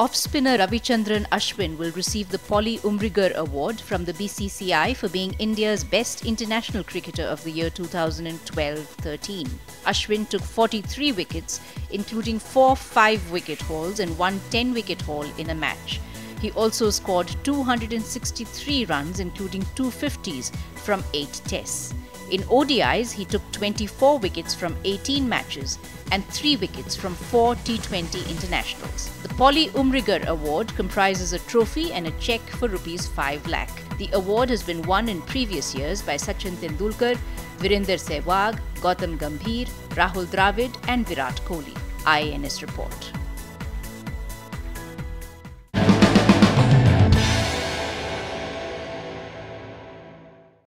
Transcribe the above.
Off-spinner Ravichandran Ashwin will receive the Polly Umrigar Award from the BCCI for being India's best international cricketer of the year 2012-13. Ashwin took 43 wickets, including four 5-wicket hauls and one 10-wicket haul in a match. He also scored 263 runs, including 250s from eight tests. In ODIs, he took 24 wickets from 18 matches and 3 wickets from 4 T20 internationals. The Polly Umrigar Award comprises a trophy and a cheque for rupees 5 lakh. The award has been won in previous years by Sachin Tendulkar, Virender Sehwag, Gautam Gambhir, Rahul Dravid and Virat Kohli. IANS report.